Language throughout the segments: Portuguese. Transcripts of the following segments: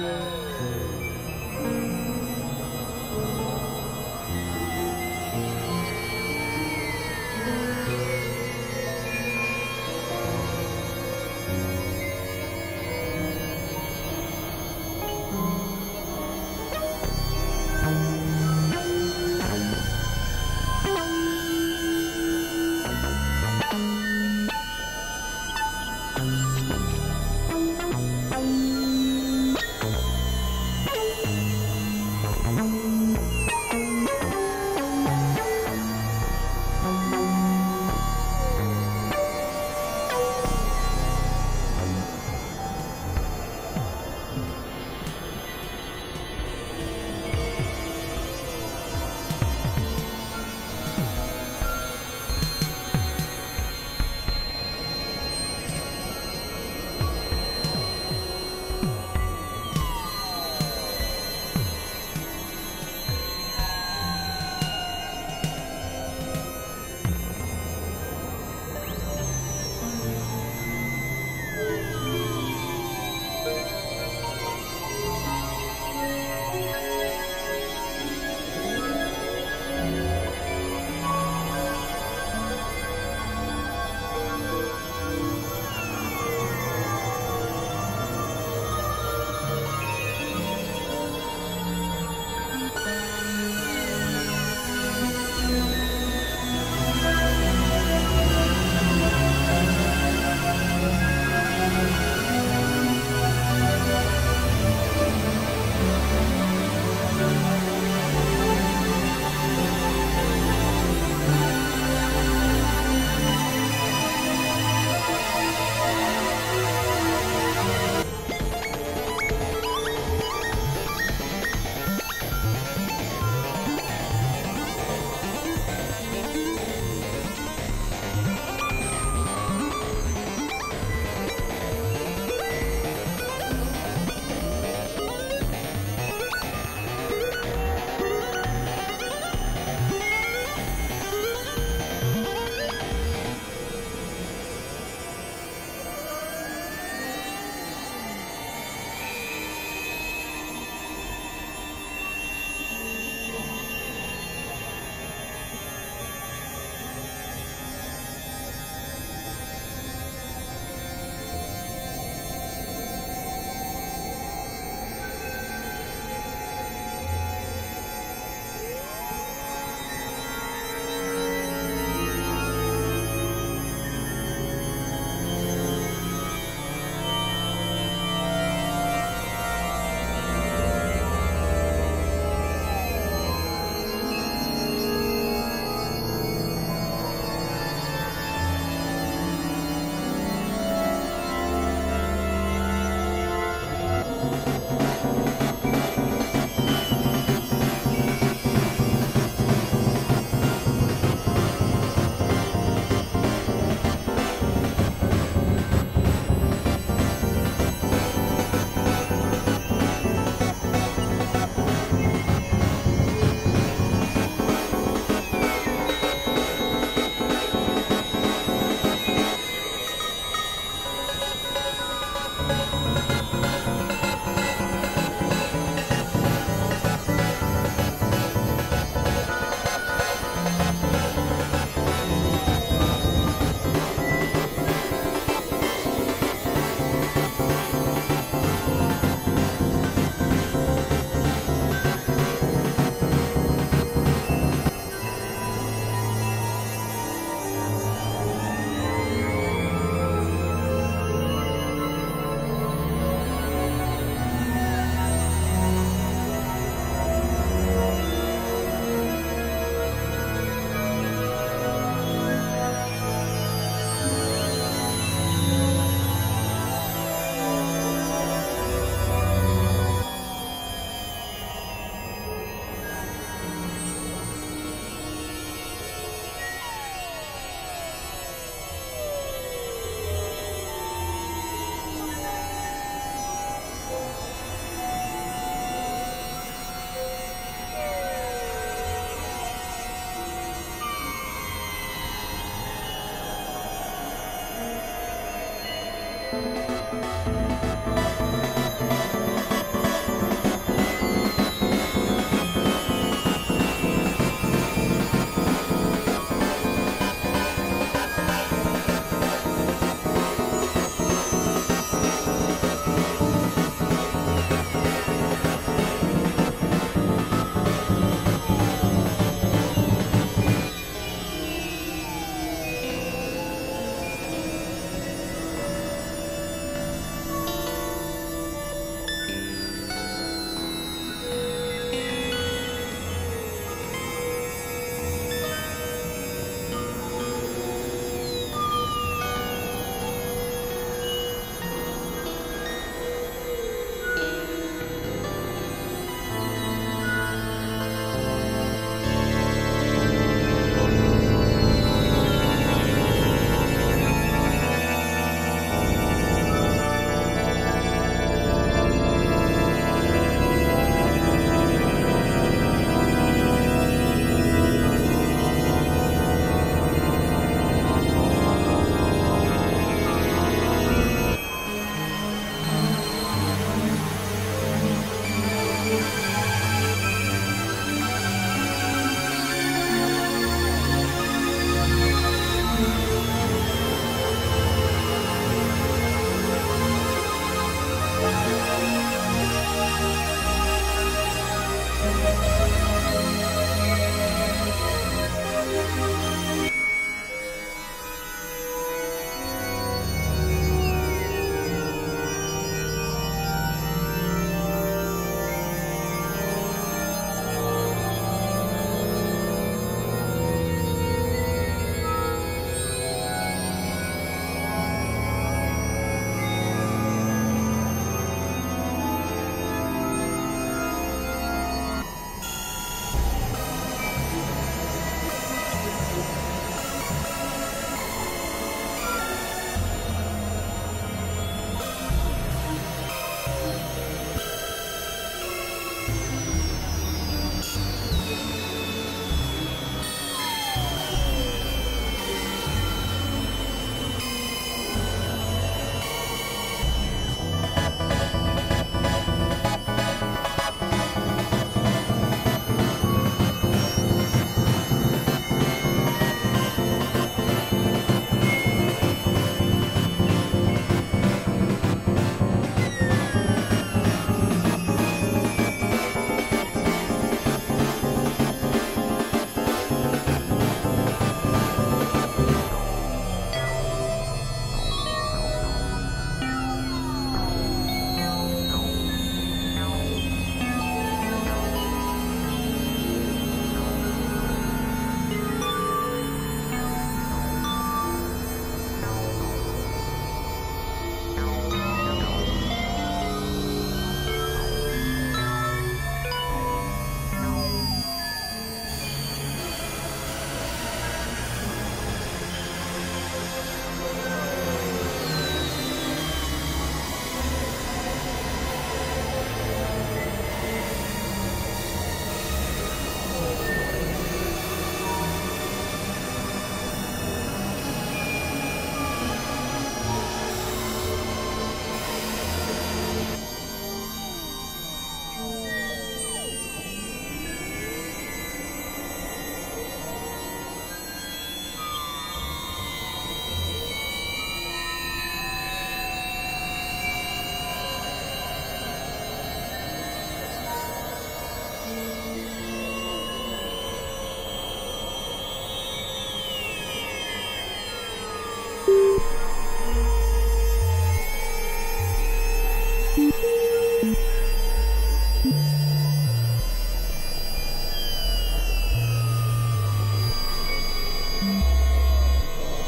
Música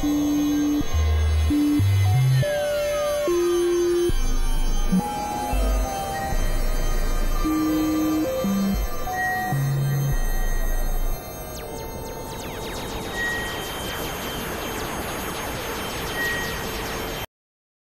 you.